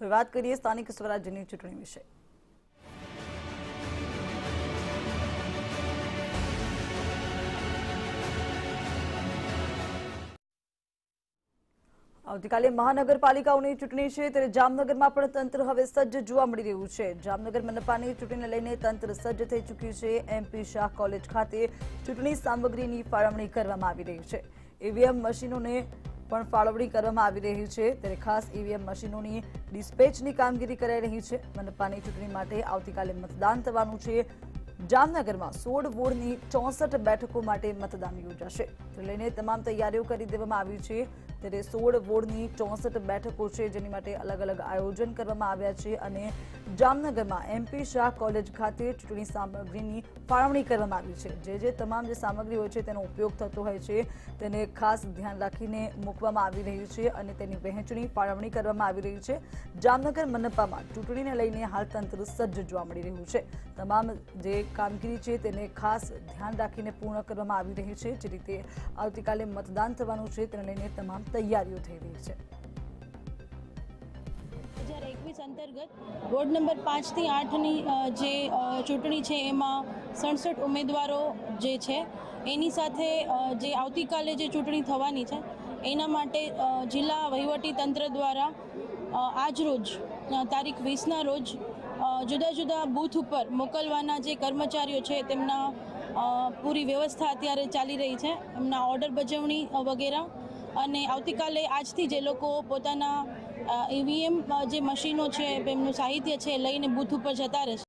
હવે વાત કરીએ સ્થાનિક સ્વરાજ્યની ચૂંટણી વિશે. આવતીકાલે મહાનગરપાલિકાઓની ચૂંટણી છે, ત્યારે જામનગરમાં પણ તંત્ર હવે સજ્જ જોવા મળી રહ્યું છે. જામનગર મનપાની ચૂંટણીને લઈને તંત્ર સજ્જ થઈ ચૂક્યું છે. એમપી શાહ કોલેજ ખાતે ચૂંટણી સામગ્રીની ફાળવણી કરવામાં આવી રહી છે. ઈવીએમ મશીનોને પણ ફાળવણી કરવામાં આવી રહી છે. ત્યારે ખાસ ઈવીએમ મશીનોની ડિસ્પેચની કામગીરી કરાઈ રહી છે. મનપાની ચૂંટણી માટે આવતીકાલે મતદાન થવાનું છે. જામનગરમાં સોળ વોર્ડની ચોસઠ બેઠકો માટે મતદાન યોજાશે. લઈને તમામ તૈયારીઓ કરી દેવામાં આવી છે. ત્યારે સોળ વોર્ડની ચોસઠ બેઠકો છે, જેની માટે અલગ અલગ આયોજન કરવામાં આવ્યા છે અને જામનગરમાં એમપી શાહ કોલેજ ખાતે ચૂંટણી સામગ્રીની ફાળવણી કરવામાં આવી છે. જે જે તમામ જે સામગ્રી હોય છે, તેનો ઉપયોગ થતો હોય છે, તેને ખાસ ધ્યાન રાખીને મૂકવામાં આવી રહ્યું છે અને તેની વહેંચણી, ફાળવણી કરવામાં આવી રહી છે. જામનગર મનપામાં ચૂંટણીને લઈને હાલ તંત્ર સજ્જ જોવા મળી રહ્યું છે. તમામ જે કામગીરી છે તેને ખાસ ધ્યાન રાખીને પૂર્ણ કરવામાં આવી રહી છે. જે રીતે આવતીકાલે મતદાન થવાનું છે તેને લઈને તમામ તૈયારીઓ થઈ રહી છે. હજાર એકવીસ અંતર્ગત વોર્ડ નંબર પાંચથી આઠની જે ચૂંટણી છે એમાં સડસઠ ઉમેદવારો જે છે એની સાથે જે આવતીકાલે જે ચૂંટણી થવાની છે એના માટે જિલ્લા વહીવટી તંત્ર દ્વારા આજરોજ તારીખ વીસના રોજ જુદા જુદા બૂથ ઉપર મોકલવાના જે કર્મચારીઓ છે તેમના પૂરી વ્યવસ્થા અત્યારે ચાલી રહી છે એમના ઓર્ડર બજવણી અ, વગેરે. અને આવતીકાલે આજથી જે લોકો પોતાના ઈવીએમ જે મશીનો છે એમનું સાહિત્ય છે લઈને બૂથ ઉપર જતા રહેશે.